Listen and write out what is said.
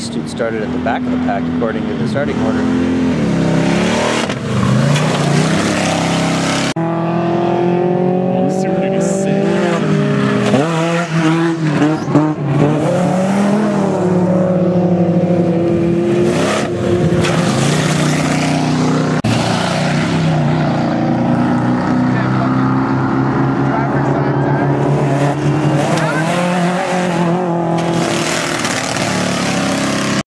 Astute started at the back of the pack according to the starting order.